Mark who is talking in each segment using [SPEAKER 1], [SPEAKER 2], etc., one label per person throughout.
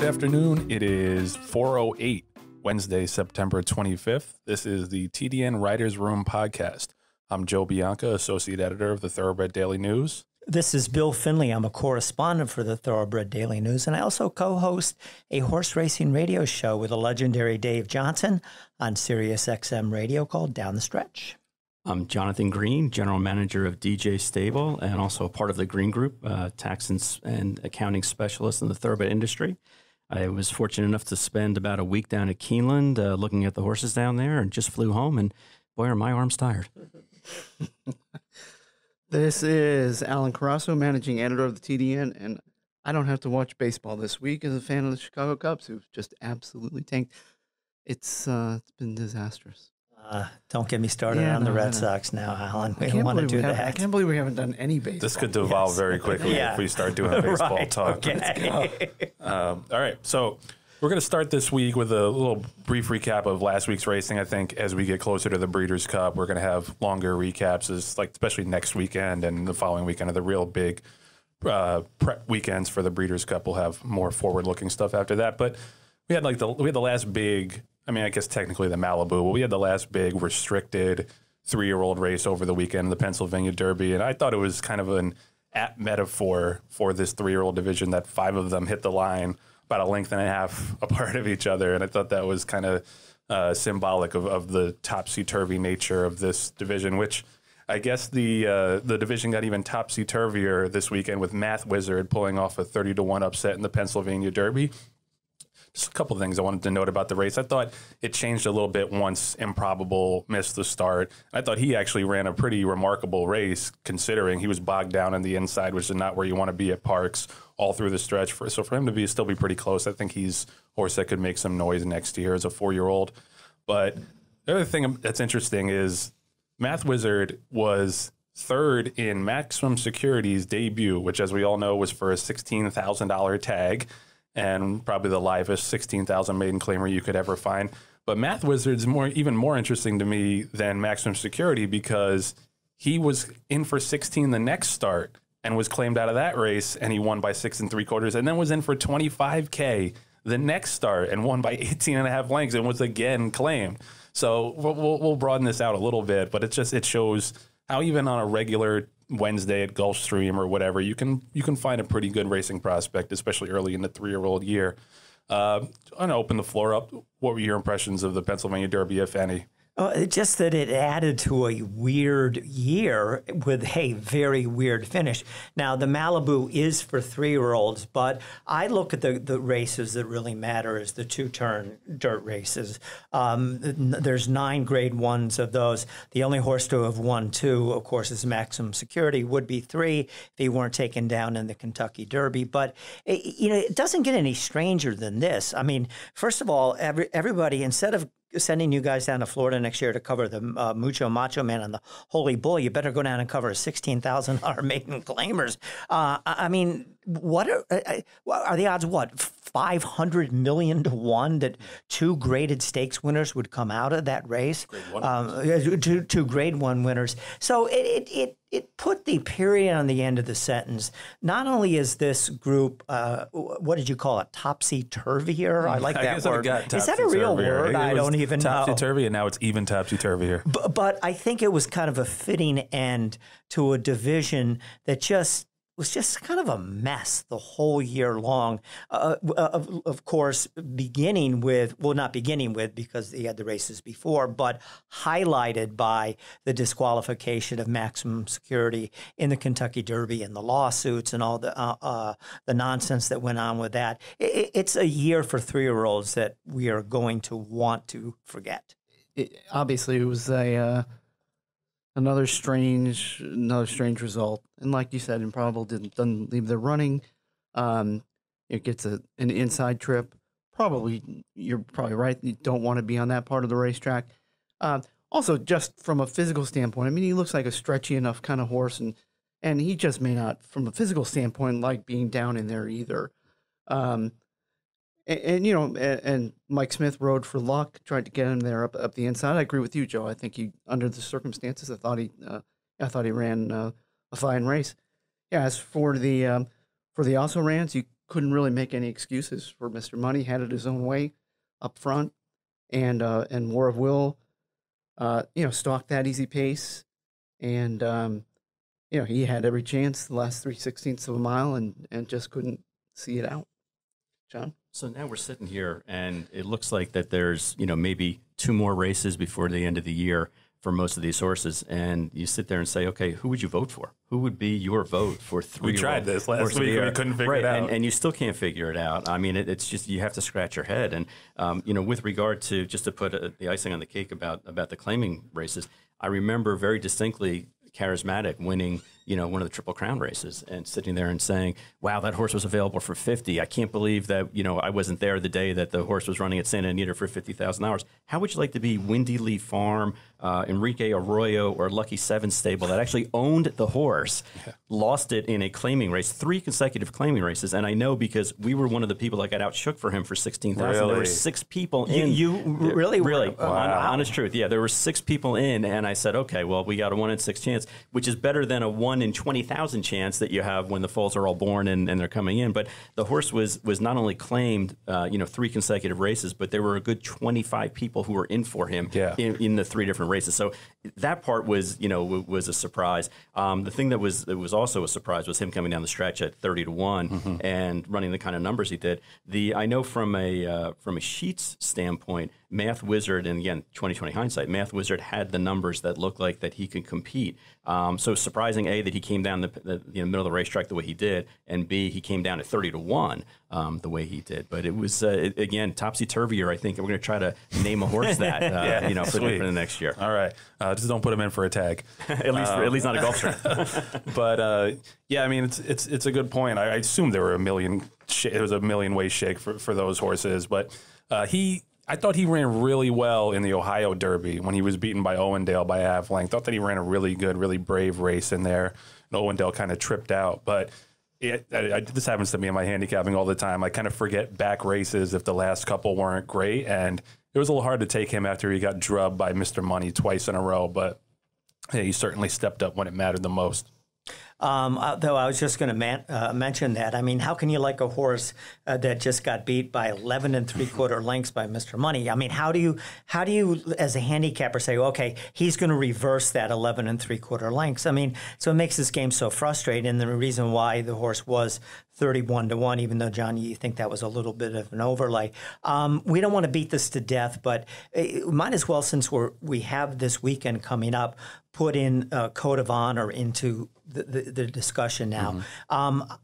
[SPEAKER 1] Good afternoon. It is 408 Wednesday, September 25th. This is the TDN Writers Room podcast. I'm Joe Bianca, associate editor of the Thoroughbred Daily News.
[SPEAKER 2] This is Bill Finley. I'm a correspondent for the Thoroughbred Daily News, and I also co host a horse racing radio show with the legendary Dave Johnson on Sirius XM radio called Down the Stretch.
[SPEAKER 3] I'm Jonathan Green, general manager of DJ Stable, and also a part of the Green Group, uh, tax and, and, accounting specialist in the thoroughbred industry. I was fortunate enough to spend about a week down at Keeneland uh, looking at the horses down there and just flew home, and boy, are my arms tired.
[SPEAKER 4] this is Alan Carasso, managing editor of the TDN, and I don't have to watch baseball this week as a fan of the Chicago Cubs, who've just absolutely tanked. It's uh, it's been disastrous.
[SPEAKER 2] Uh, don't get me started yeah, on no, the Red Sox now, Alan. We don't want to do that.
[SPEAKER 4] I can't believe we haven't done any baseball.
[SPEAKER 1] This could devolve yes. very quickly yeah. if we start doing baseball
[SPEAKER 2] right.
[SPEAKER 1] talk.
[SPEAKER 2] Okay.
[SPEAKER 1] um, all right. So we're going to start this week with a little brief recap of last week's racing. I think as we get closer to the Breeders' Cup, we're going to have longer recaps, as like especially next weekend and the following weekend of the real big uh, prep weekends for the Breeders' Cup. We'll have more forward-looking stuff after that, but we had like the we had the last big I mean, I guess technically the Malibu, but we had the last big restricted three year old race over the weekend, the Pennsylvania Derby. And I thought it was kind of an apt metaphor for this three year old division that five of them hit the line about a length and a half apart of each other. And I thought that was kind of uh, symbolic of, of the topsy turvy nature of this division, which I guess the uh, the division got even topsy turvier this weekend with Math Wizard pulling off a 30 to 1 upset in the Pennsylvania Derby. Just a couple things I wanted to note about the race. I thought it changed a little bit once Improbable missed the start. I thought he actually ran a pretty remarkable race considering he was bogged down in the inside, which is not where you want to be at Parx all through the stretch. For, so for him to be still be pretty close, I think he's horse that could make some noise next year as a four year old. But the other thing that's interesting is Math Wizard was third in Maximum Security's debut, which, as we all know, was for a $16,000 tag and probably the livest 16,000 maiden claimer you could ever find. But Math Wizard's more even more interesting to me than Maximum Security because he was in for 16 the next start and was claimed out of that race and he won by six and three quarters and then was in for 25K the next start and won by 18 and a half lengths and was again claimed. So we'll, we'll broaden this out a little bit, but it just, it shows how even on a regular Wednesday at Gulfstream or whatever, you can you can find a pretty good racing prospect, especially early in the three year old year. Uh, I'm gonna open the floor up. What were your impressions of the Pennsylvania Derby, if any?
[SPEAKER 2] Uh, just that it added to a weird year with a very weird finish. Now, the Malibu is for three year olds, but I look at the, the races that really matter as the two turn dirt races. Um, there's nine grade ones of those. The only horse to have won two, of course, is Maximum Security, would be three if he weren't taken down in the Kentucky Derby. But, it, you know, it doesn't get any stranger than this. I mean, first of all, every, everybody, instead of sending you guys down to Florida next year to cover the uh, Mucho Macho Man and the Holy Bull, you better go down and cover sixteen thousand dollar maiden claimers. Uh, I mean, what are uh, uh are the odds? What five hundred million to one that two graded stakes winners would come out of that race? Um, two, two grade one winners. So it, it it it put the period on the end of the sentence. Not only is this group, uh, what did you call it, topsy turvier? I like that
[SPEAKER 1] I
[SPEAKER 2] word. Is that a real word? I don't even know.
[SPEAKER 1] Topsy turvy, and now it's even topsy turvier.
[SPEAKER 2] But, but I think it was kind of a fitting end to a division that just was just kind of a mess the whole year long. Uh, uh, of, of, course, beginning with, well, not beginning with because he had the races before, but highlighted by the disqualification of maximum security in the Kentucky Derby and the lawsuits and all the, uh, uh the nonsense that went on with that. It, it's a year for three year olds that we are going to want to forget.
[SPEAKER 4] It, obviously, it was a uh, another strange another strange result. And like you said, improbable didn't doesn't leave the running. Um, it gets a, an inside trip. Probably you're probably right. You don't want to be on that part of the racetrack. Uh, also, just from a physical standpoint, I mean, he looks like a stretchy enough kind of horse, and and he just may not, from a physical standpoint, like being down in there either. Um, and, and, you know, and, and, Mike Smith rode for luck, tried to get him there up up the inside. I agree with you, Joe. I think he, under the circumstances, I thought he, uh, I thought he ran uh, a fine race. Yeah. As for the um, for the also rans, you couldn't really make any excuses for Mr. Money. Had it his own way up front, and uh, and War of Will, uh, you know, stalked that easy pace, and um, you know he had every chance the last three sixteenths of a mile, and and just couldn't see it out. John.
[SPEAKER 3] So now we're sitting here, and it looks like that there's you know maybe two more races before the end of the year for most of these horses, and you sit there and say, okay, who would you vote for? Who would be your vote for three?
[SPEAKER 1] We tried this last week, we couldn't figure
[SPEAKER 3] right,
[SPEAKER 1] it out,
[SPEAKER 3] and, and, you still can't figure it out. I mean, it, it's just you have to scratch your head, and um, you know, with regard to just to put uh, the icing on the cake about about the claiming races, I remember very distinctly charismatic winning you know one of the triple crown races and sitting there and saying wow that horse was available for 50 i can't believe that you know i wasn't there the day that the horse was running at santa anita for $50000 how would you like to be windy Lee farm uh, enrique arroyo or lucky seven stable that actually owned the horse yeah. lost it in a claiming race three consecutive claiming races and i know because we were one of the people that got out shook for him for 16000
[SPEAKER 1] really?
[SPEAKER 3] there were six people
[SPEAKER 2] you,
[SPEAKER 3] in
[SPEAKER 2] you really
[SPEAKER 3] really
[SPEAKER 2] were,
[SPEAKER 3] wow. honest truth yeah there were six people in and i said okay well we got a one in six chance which is better than a one in 20,000 chance that you have when the foals are all born and, and, they're coming in. But the horse was was not only claimed, uh, you know, three consecutive races, but there were a good 25 people who were in for him
[SPEAKER 1] yeah.
[SPEAKER 3] in, in, the three different races. So that part was, you know, w- was a surprise. Um, the thing that was that was also a surprise was him coming down the stretch at 30 to one mm-hmm. and running the kind of numbers he did. The I know from a uh, from a sheets standpoint Math Wizard, and again, 2020 hindsight, Math Wizard had the numbers that looked like that he could compete. Um, so surprising, A, that he came down the, the you know, middle of the racetrack the way he did, and B, he came down at 30 to 1 um, the way he did. But it was, uh, it, again, topsy-turvier, I think. We're going to try to name a horse that, uh,
[SPEAKER 1] yeah,
[SPEAKER 3] you know, for the, for the, next year.
[SPEAKER 1] All right. Uh, just don't put him in for a tag.
[SPEAKER 3] at, least, um, at least not a Gulfstream.
[SPEAKER 1] but, uh, yeah, I mean, it's, it's, it's a good point. I, I assume there were a million, sh- it was a million ways shake for, for those horses. But uh, he I thought he ran really well in the Ohio Derby when he was beaten by Owendale by a half length. Thought that he ran a really good, really brave race in there. And Owendale kind of tripped out, but it, I, I, this happens to me in my handicapping all the time. I kind of forget back races if the last couple weren't great, and it was a little hard to take him after he got drubbed by Mr. Money twice in a row. But yeah, he certainly stepped up when it mattered the most.
[SPEAKER 2] Um, uh, though I was just going to man, uh, mention that. I mean, how can you like a horse uh, that just got beat by 11 and three quarter lengths by Mr. Money? I mean, how do you how do you as a handicapper say, okay, he's going to reverse that 11 and three quarter lengths? I mean, so it makes this game so frustrating. And the reason why the horse was 31 to 1, even though, John, you think that was a little bit of an overlay. Um, we don't want to beat this to death, but it might as well, since we're, we have this weekend coming up, put in a code of honor into the, the, the discussion now. Mm-hmm. Um,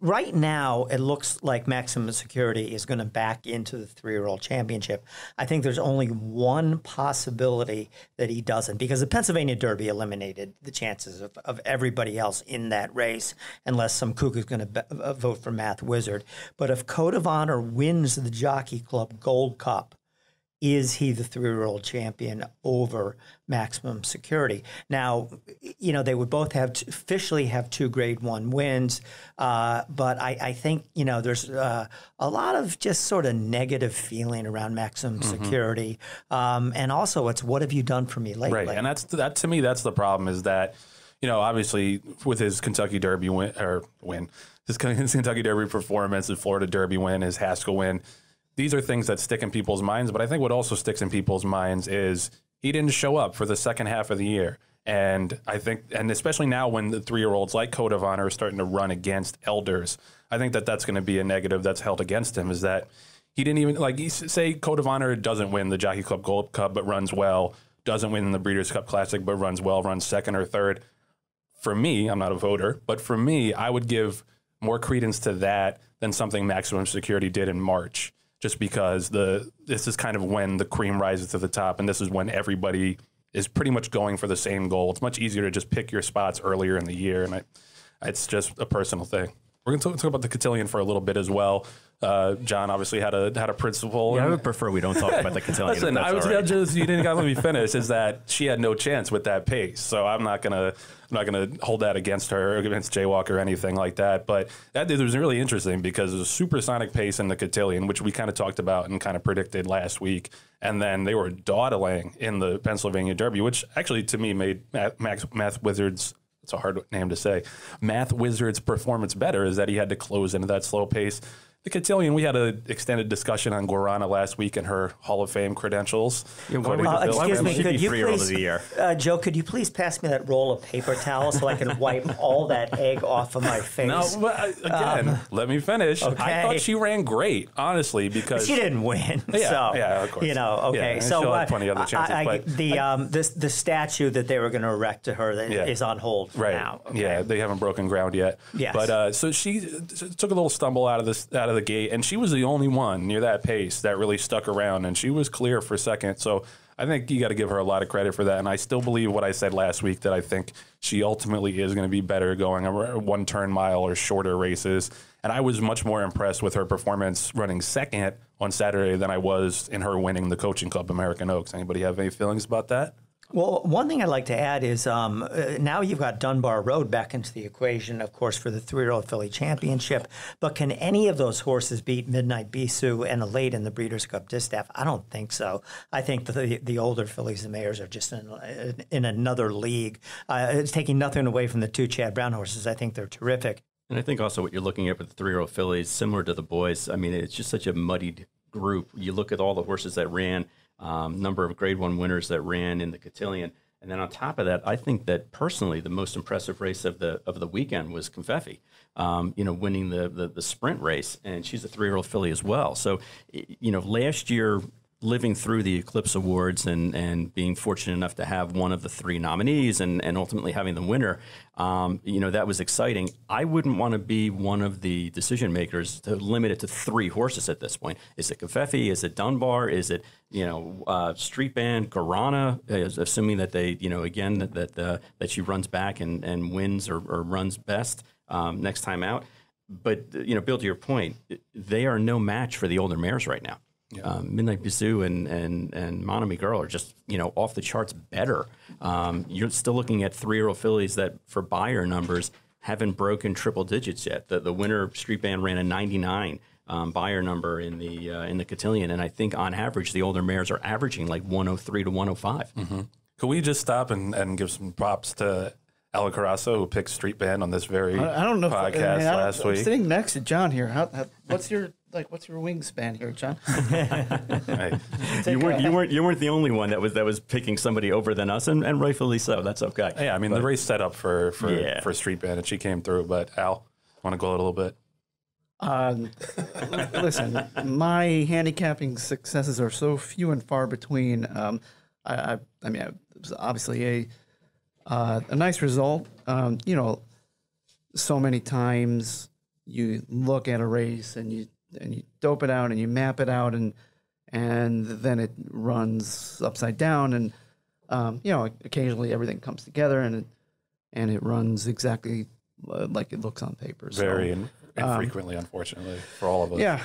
[SPEAKER 2] right now, it looks like Maximum Security is going to back into the three year old championship. I think there's only one possibility that he doesn't because the Pennsylvania Derby eliminated the chances of, of everybody else in that race unless some kook is going to be- uh, vote for Math Wizard. But if Code of Honor wins the Jockey Club Gold Cup, is he the three year old champion over maximum security? Now, you know, they would both have to officially have two grade one wins, uh, but I, I, think, you know, there's uh, a lot of just sort of negative feeling around maximum mm-hmm. security. Um, and also, it's what have you done for me lately?
[SPEAKER 1] Right. And that's, that to me, that's the problem is that, you know, obviously with his Kentucky Derby win, or win, his Kentucky Derby performance, his Florida Derby win, his Haskell win these are things that stick in people's minds. But I think what also sticks in people's minds is he didn't show up for the second half of the year. And I think, and especially now when the three year olds like Code of Honor are starting to run against elders, I think that that's going to be a negative that's held against him is that he didn't even, like, say Code of Honor doesn't win the Jockey Club Gold Cup but runs well, doesn't win the Breeders' Cup Classic but runs well, runs second or third. For me, I'm not a voter, but for me, I would give more credence to that than something Maximum Security did in March just because the this is kind of when the cream rises to the top, and this is when everybody is pretty much going for the same goal. It's much easier to just pick your spots earlier in the year, and I, it's just a personal thing. We're going to talk, talk about the cotillion for a little bit as well. Uh, John obviously had a had a principle.
[SPEAKER 3] Yeah, I would prefer we don't talk about the cotillion.
[SPEAKER 1] Listen, I was
[SPEAKER 3] right.
[SPEAKER 1] just you didn't got let me finish. Is that she had no chance with that pace, so I'm not gonna I'm not gonna hold that against her against Jaywalk or anything like that. But that it was really interesting because it was a supersonic pace in the cotillion, which we kind of talked about and kind of predicted last week, and then they were dawdling in the Pennsylvania Derby, which actually to me made Max, Math Wizards it's a hard name to say. Math Wizard's performance better is that he had to close into that slow pace. The Cotillion, we had an extended discussion on Guarana last week and her Hall of Fame credentials.
[SPEAKER 3] Yeah, why
[SPEAKER 1] according
[SPEAKER 3] would-
[SPEAKER 1] to
[SPEAKER 2] Uh, excuse me, could you please,
[SPEAKER 3] of the year.
[SPEAKER 2] Uh, Joe, could you please pass me that roll of paper towel so I can wipe all that egg off of my face?
[SPEAKER 1] No, again, let me finish. I
[SPEAKER 2] Um,
[SPEAKER 1] thought she ran great, honestly, because
[SPEAKER 2] She didn't win.
[SPEAKER 1] Yeah,
[SPEAKER 2] so,
[SPEAKER 1] yeah, of course.
[SPEAKER 2] You know, okay.
[SPEAKER 1] and
[SPEAKER 2] so uh,
[SPEAKER 1] plenty of other chances,
[SPEAKER 2] I, I, the um, this the statue that they were going to erect to her that
[SPEAKER 1] Yeah.
[SPEAKER 2] is on hold
[SPEAKER 1] Right.
[SPEAKER 2] now. okay?
[SPEAKER 1] Yeah, they haven't broken ground yet.
[SPEAKER 2] Yes.
[SPEAKER 1] But uh, so she took a little stumble out of this out of the gate, and she was the only one near that pace that really stuck around, and she was clear for second. So I think you got to give her a lot of credit for that. And I still believe what I said last week that I think she ultimately is going to be better going a one turn mile or shorter races. And I was much more impressed with her performance running second on Saturday than I was in her winning the Coaching Club American Oaks. Anybody have any feelings about that?
[SPEAKER 2] Well, one thing I'd like to add is um, uh, now you've got Dunbar Road back into the equation, of course, for the three-year-old filly championship. But can any of those horses beat Midnight Bisou and Elate in the Breeders' Cup Distaff? I don't think so. I think the the older fillies and mares are just in, in another league. Uh, it's taking nothing away from the two Chad Brown horses. I think they're terrific.
[SPEAKER 3] And I think also what you're looking at with the three-year-old fillies, similar to the boys. I mean, it's just such a muddied group. You look at all the horses that ran, um, number of Grade One winners that ran in the cotillion, and then on top of that, I think that personally the most impressive race of the of the weekend was Covfefe. Um, you know, winning the, the the sprint race, and she's a three-year-old filly as well. So, you know, last year living through the Eclipse Awards and, and being fortunate enough to have one of the three nominees and, and ultimately having the winner, um, you know, that was exciting. I wouldn't want to be one of the decision makers to limit it to three horses at this point. Is it Covfefe? Is it Dunbar? Is it, you know, uh, Street Band, Guarana, uh, assuming that they, you know, again, that that, uh, that she runs back and, and wins or, or runs best um, next time out. But, you know, Bill, to your point, they are no match for the older mares right now. Um, Midnight Bisou and and and Monomoy Girl are just you know off the charts better. Um, you're still looking at three year old fillies that for Beyer numbers haven't broken triple digits yet. The the winner Street Band ran a 99 um, Beyer number in the uh, in the cotillion, and I think on average the older mares are averaging like 103 to 105.
[SPEAKER 1] Could we just stop and, and give some props to Al Carasso, who picked Street Band on this very
[SPEAKER 4] I, I don't know. if- I
[SPEAKER 1] podcast
[SPEAKER 4] mean, I don't-
[SPEAKER 1] last
[SPEAKER 4] I'm
[SPEAKER 1] week?
[SPEAKER 4] sitting next to John here. How, how, what's your like? What's your wingspan here, John?
[SPEAKER 1] Hey,
[SPEAKER 3] You weren't you weren't you weren't the only one that was that was picking somebody over than us, and, and rightfully so. That's okay.
[SPEAKER 1] yeah, I mean the race set up for for,
[SPEAKER 3] Yeah.
[SPEAKER 1] for Street Band, and she came through. But Al, want to go a little bit?
[SPEAKER 4] Um, listen, my handicapping successes are so few and far between. Um, I, I, I mean, it was obviously a uh, a nice result. Um, you know, so many times you look at a race and you and you dope it out and you map it out and and then it runs upside down and um, you know occasionally everything comes together and it and it runs exactly uh, like it looks on paper. So,
[SPEAKER 1] Very in, infrequently, unfortunately, for all of us.
[SPEAKER 4] yeah.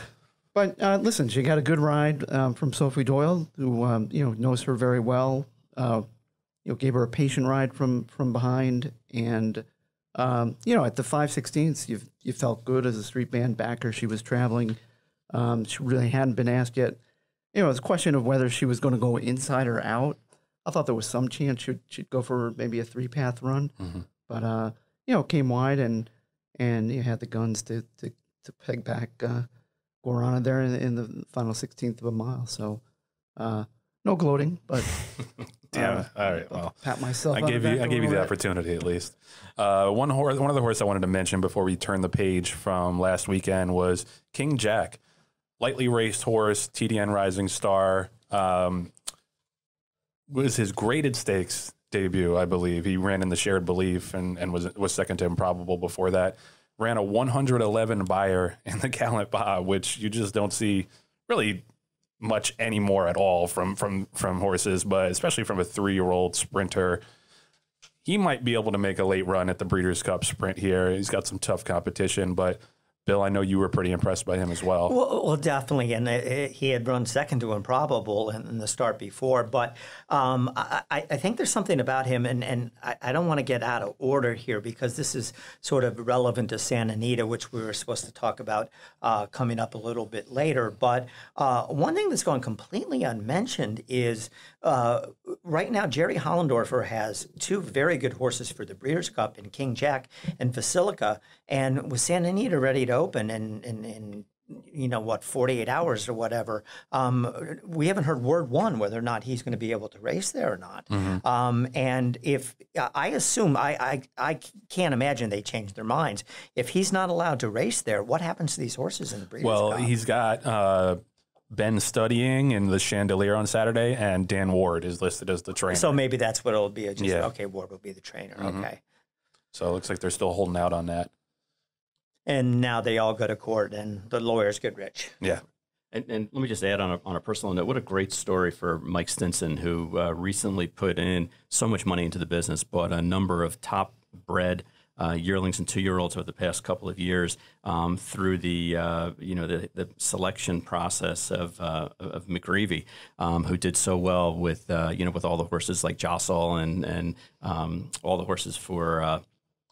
[SPEAKER 4] But uh, listen, she got a good ride um, from Sophie Doyle, who um, you know knows her very well. Uh, you know, gave her a patient ride from from behind, and um, you know, at the five sixteenths, you you felt good as a street band backer. She was traveling. Um, she really hadn't been asked yet. You know, it was a question of whether she was going to go inside or out. I thought there was some chance she'd, she'd go for maybe a three path run, but uh, you know, came wide and and you had the guns to to, to peg back uh, Guarana there in, in the final sixteenth of a mile. So uh, no gloating, but
[SPEAKER 1] Damn
[SPEAKER 4] uh,
[SPEAKER 1] it. All right. Well,
[SPEAKER 4] pat myself.
[SPEAKER 1] I gave you I gave you the opportunity at least. Uh, one horse, one of the horses I wanted to mention before we turn the page from last weekend was King Jack, lightly raced horse, TDN Rising Star. Um, was his graded stakes debut, I believe. He ran in the Shared Belief and, and was was second to Improbable before that. Ran a 111 Beyer in the Gallant Bob, which you just don't see really much anymore at all from from from horses, but especially from a three year old sprinter. He might be able to make a late run at the Breeders' Cup Sprint here. He's got some tough competition, but Bill, I know you were pretty impressed by him as well.
[SPEAKER 2] Well, well definitely, and it, it, he had run second to Improbable in, in the start before. But um, I, I, think there's something about him, and, and I, I don't want to get out of order here because this is sort of relevant to Santa Anita, which we were supposed to talk about uh, coming up a little bit later. But uh, one thing that's gone completely unmentioned is uh, right now Jerry Hollendorfer has two very good horses for the Breeders' Cup in King Jack and Basilica, and with Santa Anita ready to open in, in, in you know what 48 hours or whatever um, we haven't heard word one whether or not he's going to be able to race there or not mm-hmm. um, and if i assume I, I, I can't imagine they change their minds if he's not allowed to race there what happens to these horses in the breeders
[SPEAKER 1] well
[SPEAKER 2] Cup?
[SPEAKER 1] Well, he's got uh, Ben studying in the Chandelier on Saturday, and Dan Ward is listed as the trainer.
[SPEAKER 2] So maybe that's what it'll be. Just, yeah. Okay, Ward will be the trainer. Mm-hmm. Okay.
[SPEAKER 1] So it looks like they're still holding out on that
[SPEAKER 2] and now they all go to court and the lawyers get rich.
[SPEAKER 1] Yeah.
[SPEAKER 3] And, and let me just add on a, on a personal note, what a great story for Mike Stinson, who uh, recently put in so much money into the business, bought a number of top bred uh, yearlings and two-year-olds over the past couple of years um, through the uh, you know the, the selection process of uh, of McGreevy, um, who did so well with uh, you know with all the horses like Jostle and and um, all the horses for uh,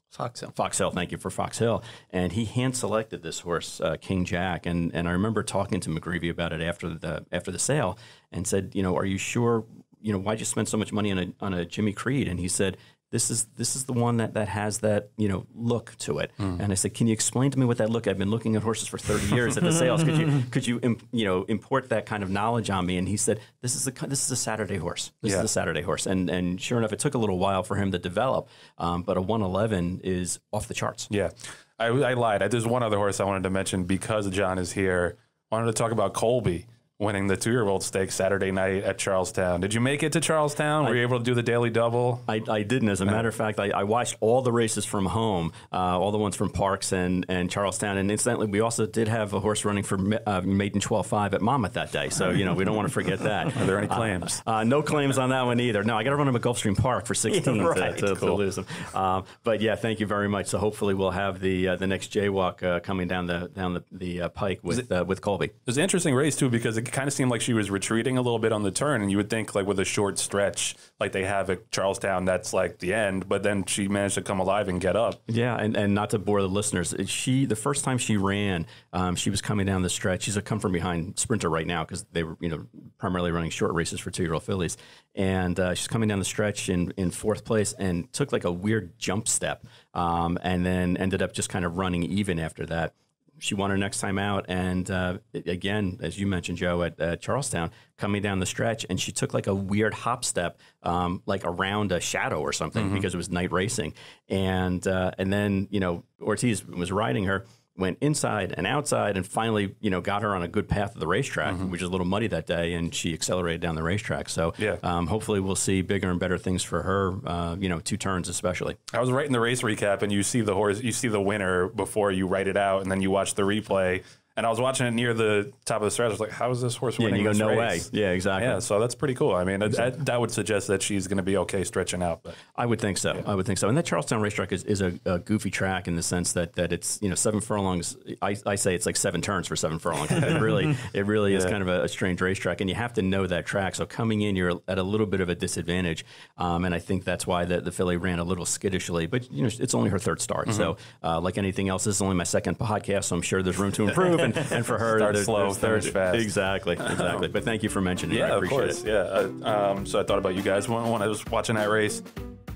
[SPEAKER 4] Fox Hill.
[SPEAKER 3] Fox Hill, thank you for Fox Hill. And he hand selected this horse, uh, King Jack. And, and I remember talking to McGreevy about it after the after the sale and said, you know, are you sure, you know, why'd you spend so much money on a, on a Jimmy Creed? And he said, this is this is the one that, that has that you know look to it. Mm. And I said, can you explain to me what that look? I've been looking at horses for 30 years at the sales. Could you could you you know import that kind of knowledge on me? And he said, this is a this is a Saturday horse. This yeah. is a Saturday horse. And and sure enough, it took a little while for him to develop, um, but a 111 is off the charts.
[SPEAKER 1] Yeah, I, I lied. There's one other horse I wanted to mention because John is here. I wanted to talk about Colby winning the two year old stakes Saturday night at Charlestown. Did you make it to Charlestown? Were I, you able to do the daily double?
[SPEAKER 3] I, I didn't. As a matter of fact, I, I, watched all the races from home, uh, all the ones from Parx and, and Charlestown. And incidentally, we also did have a horse running for uh, Maiden 12 5 at Monmouth that day. So, you know, we don't want to forget that.
[SPEAKER 1] Are there any uh, claims?
[SPEAKER 3] Uh, no claims on that one either. No, I got to run him at Gulfstream Park for 16 yeah, right. to, to, cool. to, lose him. Um, but yeah, thank you very much. So hopefully we'll have the uh, the next jaywalk uh, coming down the down the, the pike with, it, with Colby. It
[SPEAKER 1] was an interesting race, too, because it kind of seemed like she was retreating a little bit on the turn, and you would think like with a short stretch like they have at Charlestown, that's like the end. But then she managed to come alive and get up.
[SPEAKER 3] Yeah, and, and not to bore the listeners, she the first time she ran, um, she was coming down the stretch. She's a come from behind sprinter right now because they were you know primarily running short races for two year old fillies, and uh, she's coming down the stretch in in fourth place and took like a weird jump step, um, and then ended up just kind of running even after that she won her next time out. And uh, again, as you mentioned, Joe, at, at, Charlestown, coming down the stretch, and she took like a weird hop step, um, like around a shadow or something, mm-hmm. because it was night racing. And uh, and then you know Ortiz was riding her went inside and outside and finally, you know, got her on a good path of the racetrack, mm-hmm. which is a little muddy that day, and she accelerated down the racetrack. So yeah. Um, hopefully we'll see bigger and better things for her, uh, you know, two turns especially.
[SPEAKER 1] I was writing the race recap, and you see the horse, you see the winner before you write it out, and then you watch the replay, and I was watching it near the top of the stretch. I was like, "How is this horse winning?"
[SPEAKER 3] Yeah,
[SPEAKER 1] you
[SPEAKER 3] go, "No
[SPEAKER 1] race?
[SPEAKER 3] way!" Yeah, exactly.
[SPEAKER 1] Yeah, so that's pretty cool. I mean, exactly. that, that, would suggest that she's going to be okay stretching out. But
[SPEAKER 3] I would think so. Yeah. I would think so. And that Charlestown racetrack is, is a, a, goofy track in the sense that that it's you know seven furlongs. I, I say it's like seven turns for seven furlongs. it really it really yeah. is kind of a, a, strange racetrack, and you have to know that track. So coming in, you're at a little bit of a disadvantage, um, and I think that's why the, the filly ran a little skittishly. But you know, it's only her third start. Mm-hmm. So uh, like anything else, this is only my second podcast, so I'm sure there's room to improve. And, and for her
[SPEAKER 1] Start slow, finish fast.
[SPEAKER 3] Exactly, exactly. but thank you for mentioning it. Yeah,
[SPEAKER 1] of course.
[SPEAKER 3] It.
[SPEAKER 1] Yeah. Uh, um, so I thought about you guys when, when I was watching that race.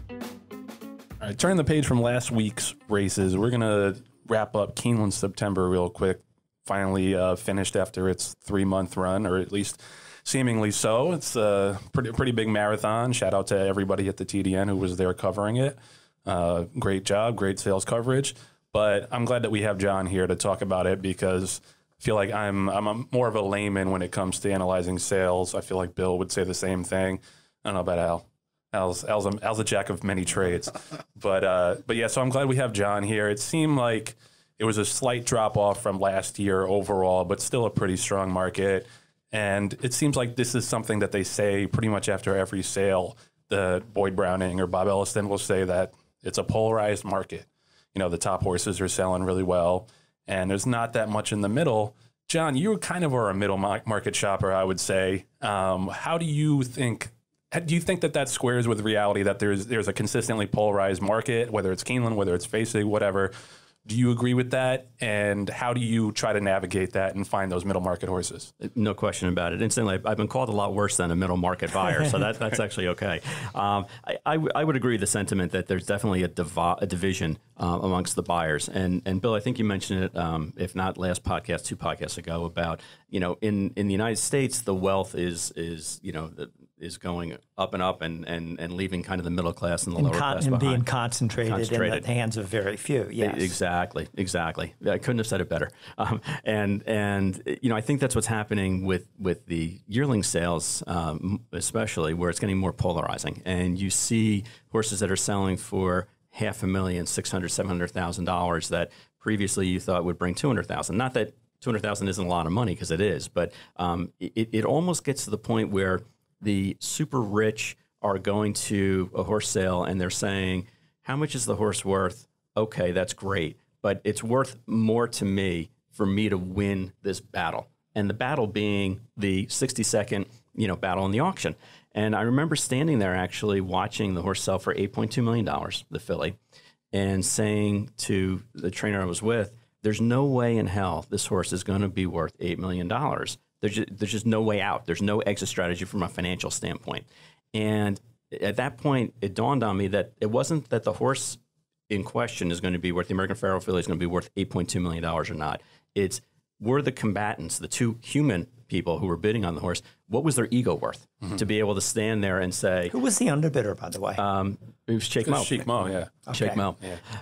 [SPEAKER 1] All right, turning the page from last week's races, we're gonna wrap up Keeneland September real quick. Finally uh, finished after its three month run, or at least seemingly so. It's a pretty pretty big marathon. Shout out to everybody at the TDN who was there covering it. Uh, great job, great sales coverage. But I'm glad that we have John here to talk about it because I feel like I'm I'm a, more of a layman when it comes to analyzing sales. I feel like Bill would say the same thing. I don't know about Al. Al's, Al's, a, Al's a jack of many trades, but uh, but yeah. So I'm glad we have John here. It seemed like it was a slight drop off from last year overall, but still a pretty strong market. And it seems like this is something that they say pretty much after every sale. The Boyd Browning or Bob Elliston will say that it's a polarized market. You know, the top horses are selling really well and there's not that much in the middle. John, you kind of are a middle market shopper, I would say. Um, how do you think? Do you think that that squares with reality that there's there's a consistently polarized market, whether it's Keeneland, whether it's Fasig, whatever? Do you agree with that? And how do you try to navigate that and find those middle market horses?
[SPEAKER 3] No question about it. Instantly, I've been called a lot worse than a middle market buyer, so that, that's actually okay. Um, I, I, w- I would agree with the sentiment that there's definitely a, divi- a division uh, amongst the buyers. And and Bill, I think you mentioned it, um, if not last podcast, two podcasts ago, about you know in, in the United States, the wealth is is you know the, is going up and up and, and, and leaving kind of the middle class and the
[SPEAKER 2] and,
[SPEAKER 3] lower class
[SPEAKER 2] and
[SPEAKER 3] behind.
[SPEAKER 2] being concentrated,
[SPEAKER 3] Concentrated.
[SPEAKER 2] in the hands of very few. Yes.
[SPEAKER 3] Exactly, exactly. I couldn't have said it better. Um, and and you know, I think that's what's happening with with the yearling sales, um, especially where it's getting more polarizing, and you see horses that are selling for half a million, six hundred, seven hundred thousand dollars that previously you thought would bring two hundred thousand. Not that two hundred thousand isn't a lot of money because it is, but um, it, it almost gets to the point where the super rich are going to a horse sale and they're saying, "How much is the horse worth?" Okay, that's great, but it's worth more to me for me to win this battle. And the battle being the 60 second, you know, battle in the auction. And I remember standing there actually watching the horse sell for 8.2 million dollars, the filly, and saying to the trainer I was with, "There's no way in hell this horse is going to be worth eight million dollars. There's just, there's just no way out. There's no exit strategy from a financial standpoint." And at that point, it dawned on me that it wasn't that the horse in question is going to be worth the American Pharoah filly is going to be worth 8.2 million dollars or not. It's were the combatants, the two human people who were bidding on the horse, what was their ego worth to be able to stand there and say,
[SPEAKER 2] Who was the underbidder, by the way?
[SPEAKER 3] um, it was Sheikh Mo.
[SPEAKER 1] Sheik Mo, yeah.
[SPEAKER 3] Sheikh
[SPEAKER 2] Okay.
[SPEAKER 3] Mo.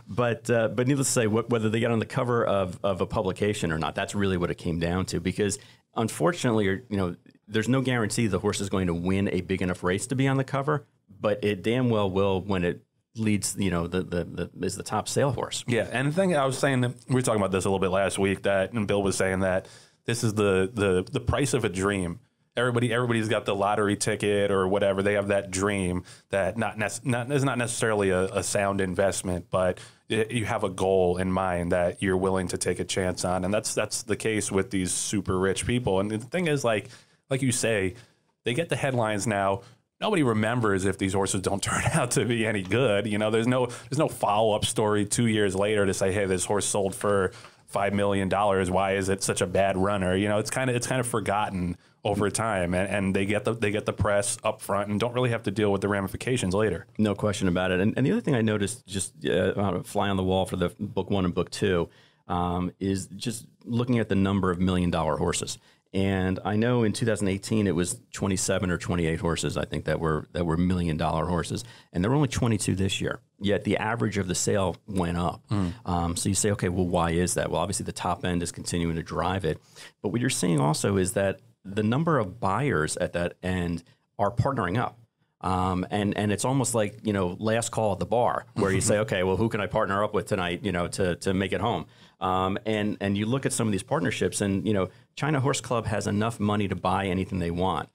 [SPEAKER 3] But uh, but needless to say, wh- whether they got on the cover of, of a publication or not, that's really what it came down to. Because unfortunately, or, you know, there's no guarantee the horse is going to win a big enough race to be on the cover. But it damn well will when it leads. You know, the the, the is the top sale horse.
[SPEAKER 1] Yeah, and the thing I was saying we were talking about this a little bit last week that and Bill was saying that this is the the the price of a dream. Everybody everybody's got the lottery ticket or whatever. They have that dream that not nec- not is not necessarily a, a sound investment, but you have a goal in mind that you're willing to take a chance on, and that's that's the case with these super rich people. And the thing is, like like you say, they get the headlines now. Nobody remembers if these horses don't turn out to be any good. You know, there's no there's no follow up story two years later to say, hey, this horse sold for five million dollars. Why is it such a bad runner? You know, it's kind of it's kind of forgotten over time, and, and they get the they get the press up front and don't really have to deal with the ramifications later.
[SPEAKER 3] No question about it. And, and the other thing I noticed, just uh, fly on the wall for the book one and book two, um, is just looking at the number of million dollar horses. And I know in 2018 it was 27 or 28 horses, I think that were that were million dollar horses, and there were only 22 this year. Yet the average of the sale went up. Um, so you say, okay, well, why is that? Well, obviously the top end is continuing to drive it, but what you're seeing also is that the number of buyers at that end are partnering up. Um, and and it's almost like you know last call at the bar where you say okay well who can I partner up with tonight you know to to make it home um, and and you look at some of these partnerships and you know China Horse Club has enough money to buy anything they want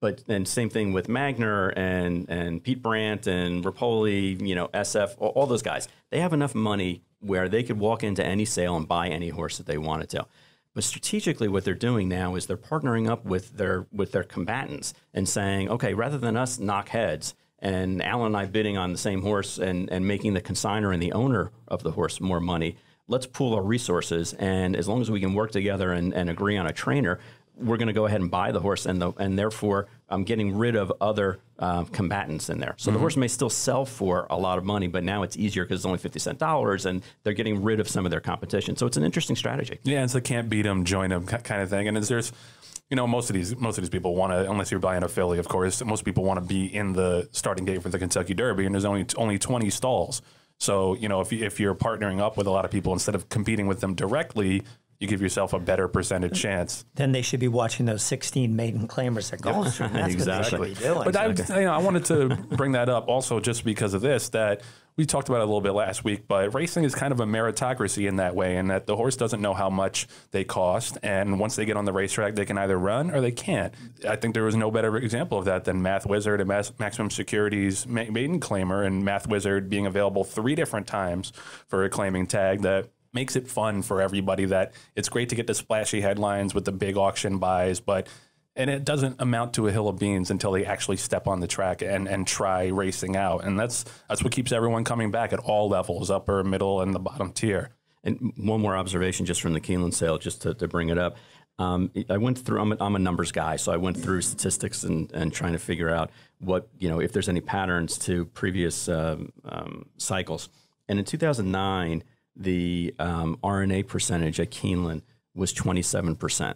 [SPEAKER 3] but then same thing with Magnier and and Pete Brant and Repole, you know, SF, all, all those guys. They have enough money where they could walk into any sale and buy any horse that they wanted to. But strategically, what they're doing now is they're partnering up with their with their combatants and saying, okay, rather than us knock heads and Alan and I bidding on the same horse and, and making the consigner and the owner of the horse more money, let's pool our resources. And as long as we can work together and, and agree on a trainer, we're going to go ahead and buy the horse, and the, and therefore I'm getting rid of other uh, combatants in there. So the horse may still sell for a lot of money, but now it's easier because it's only fifty cent dollars, and they're getting rid of some of their competition. So it's an interesting strategy.
[SPEAKER 1] Yeah, it's a can't beat them, join them kind of thing. And there's, you know, most of these most of these people want to, unless you're buying a filly, of course. Most people want to be in the starting gate for the Kentucky Derby, and there's only only 20 stalls. So you know, if you, if you're partnering up with a lot of people instead of competing with them directly, you give yourself a better percentage chance.
[SPEAKER 2] then they should be watching those 16 maiden claimers at Gulfstream. That's
[SPEAKER 3] Exactly.
[SPEAKER 2] what they should be doing.
[SPEAKER 1] But I, you know, I wanted to bring that up also just because of this that we talked about it a little bit last week. But racing is kind of a meritocracy in that way, in that the horse doesn't know how much they cost, and once they get on the racetrack, they can either run or they can't. I think there was no better example of that than Math Wizard and Mas- Maximum Securities ma- maiden claimer, and Math Wizard being available three different times for a claiming tag that makes it fun for everybody. That it's great to get the splashy headlines with the big auction buys, but and it doesn't amount to a hill of beans until they actually step on the track and, and try racing out. And that's that's what keeps everyone coming back at all levels, upper, middle, and the bottom tier.
[SPEAKER 3] And one more observation just from the Keeneland sale, just to, to bring it up. Um, I went through, I'm a, I'm a numbers guy, so I went through statistics and, and trying to figure out what, you know, if there's any patterns to previous um, um, cycles. And in 2009, the um, R&A percentage at Keeneland was 27%.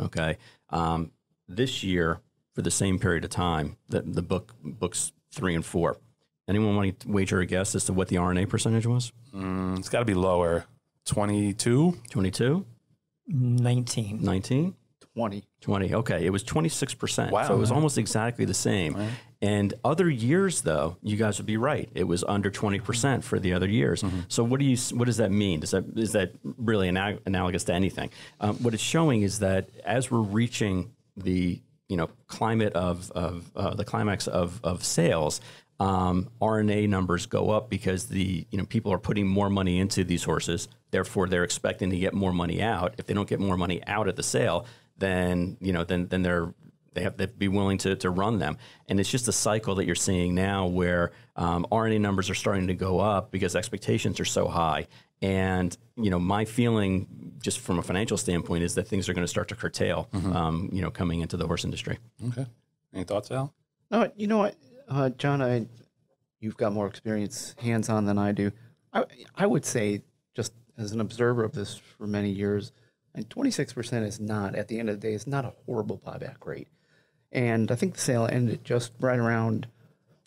[SPEAKER 3] Okay. Um, this year, for the same period of time, the, the book books three and four. Anyone want to wager a guess as to what the R&A percentage was?
[SPEAKER 1] Mm, it's got to be lower. 22?
[SPEAKER 3] 22?
[SPEAKER 2] 19.
[SPEAKER 3] 19?
[SPEAKER 4] 20.
[SPEAKER 3] 20. Okay. It was 26%.
[SPEAKER 1] Wow.
[SPEAKER 3] So it was almost exactly the same. And other years, though, you guys would be right. It was under 20% for the other years. So what do you, what does that mean? Does that, is that really ana- analogous to anything? Um, what it's showing is that as we're reaching the, you know, climate of, of uh, the climax of, of sales, um, RNA numbers go up because the you know people are putting more money into these horses. Therefore, they're expecting to get more money out. If they don't get more money out at the sale, then you know then then they're they have to be willing to, to run them. And it's just a cycle that you're seeing now where um, RNA numbers are starting to go up because expectations are so high. And you know, my feeling, just from a financial standpoint, is that things are going to start to curtail. Um, you know, coming into the horse industry.
[SPEAKER 1] Okay. Any thoughts, Al?
[SPEAKER 4] No, you know what, uh, John, I, you've got more experience hands on than I do. I, I would say, just as an observer of this for many years, and 26% is not, at the end of the day, is not a horrible buyback rate. And I think the sale ended just right around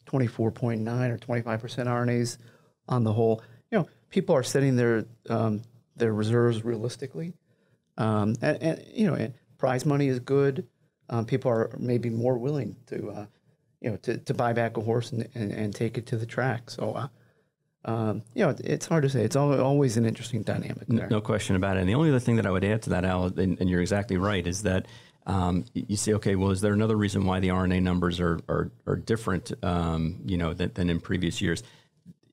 [SPEAKER 4] 24.9 or 25% RNAs on the whole. You know, people are setting their, um, their reserves realistically. Um, and, and, you know, and prize money is good. Um, people are maybe more willing to, uh, you know, to, to buy back a horse and, and, and take it to the track. So, uh, um, you know, it's hard to say. It's al- always an interesting dynamic there.
[SPEAKER 3] No question about it. And the only other thing that I would add to that, Al, and, and you're exactly right, is that um, you say, okay, well, is there another reason why the RNA numbers are are, are different, um, you know, than, than in previous years?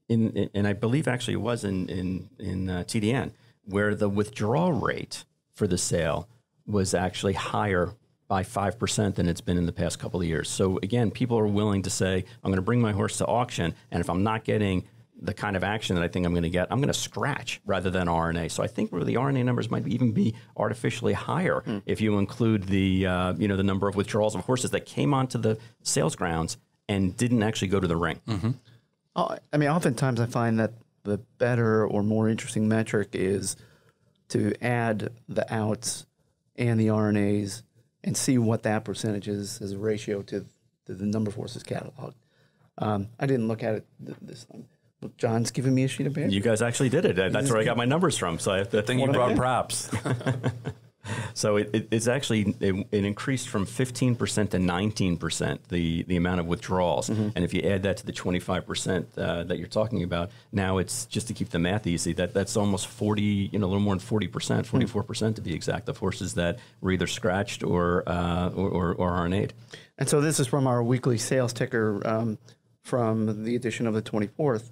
[SPEAKER 3] In, in- and I believe actually it was in in in uh, TDN where the withdrawal rate for the sale was actually higher by 5% than it's been in the past couple of years. So again, people are willing to say, I'm going to bring my horse to auction, and if I'm not getting the kind of action that I think I'm going to get, I'm going to scratch rather than RNA. So I think where the RNA numbers might even be artificially higher if you include the uh, you know the number of withdrawals of horses that came onto the sales grounds and didn't actually go to the ring.
[SPEAKER 4] Oh, I mean, oftentimes I find that the better or more interesting metric is to add the outs and the RNAs and see what that percentage is as a ratio to, to the number of horses cataloged. Um, I didn't look at it th- this time. Well, John's giving me a sheet of paper.
[SPEAKER 3] You guys actually did it. That's where I got my numbers from. So I have to
[SPEAKER 1] I think you brought props.
[SPEAKER 3] So it, it, it's actually it, it increased from 15% to 19% the the amount of withdrawals, and if you add that to the 25% uh, that you're talking about, now it's just to keep the math easy. That that's almost 40, you know, a little more than 40%, 44% to be exact, of horses that were either scratched or uh, or, or, or RNA'd.
[SPEAKER 4] And so this is from our weekly sales ticker um, from the edition of the 24th.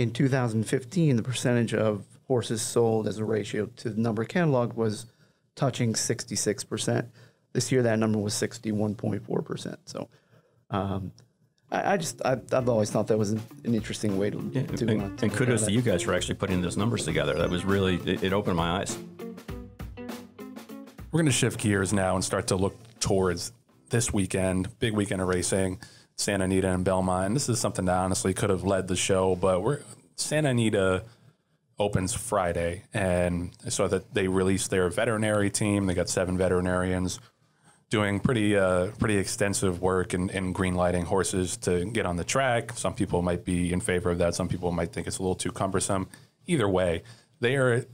[SPEAKER 4] In 2015, the percentage of horses sold as a ratio to the number cataloged was touching 66%. This year, that number was 61.4%. So um, I, I just, I, I've always thought that was an, an interesting way to, to,
[SPEAKER 3] and,
[SPEAKER 4] uh, to
[SPEAKER 3] and kudos to
[SPEAKER 4] it.
[SPEAKER 3] you guys for actually putting those numbers together. That was really it, it opened my eyes.
[SPEAKER 1] We're going to shift gears now and start to look towards this weekend, big weekend of racing, Santa Anita and Belmont. And this is something that honestly could have led the show, but we're Santa Anita opens Friday, and so that they released their veterinary team. They got seven veterinarians doing pretty uh, pretty extensive work in, in green lighting horses to get on the track. Some people might be in favor of that. Some people might think it's a little too cumbersome. Either way, they are